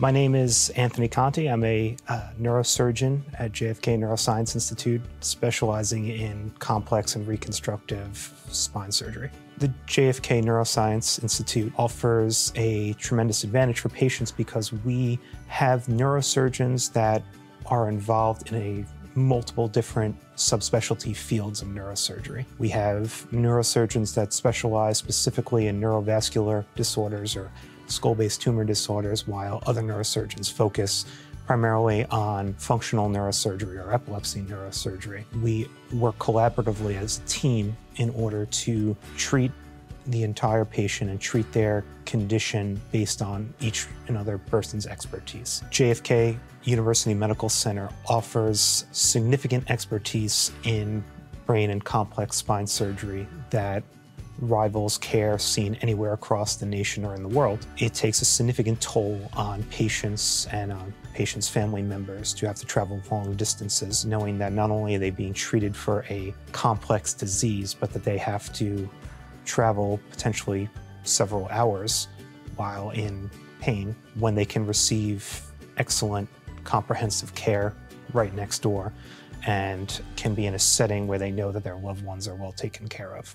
My name is Anthony Conte. I'm a uh, neurosurgeon at JFK Neuroscience Institute, specializing in complex and reconstructive spine surgery. The JFK Neuroscience Institute offers a tremendous advantage for patients because we have neurosurgeons that are involved in a multiple different subspecialty fields of neurosurgery. We have neurosurgeons that specialize specifically in neurovascular disorders or skull-based tumor disorders, while other neurosurgeons focus primarily on functional neurosurgery or epilepsy neurosurgery. We work collaboratively as a team in order to treat the entire patient and treat their condition based on each another person's expertise. JFK University Medical Center offers significant expertise in brain and complex spine surgery that rivals care seen anywhere across the nation or in the world. It takes a significant toll on patients and on patients' family members to have to travel long distances, knowing that not only are they being treated for a complex disease, but that they have to travel potentially several hours while in pain when they can receive excellent comprehensive care right next door and can be in a setting where they know that their loved ones are well taken care of.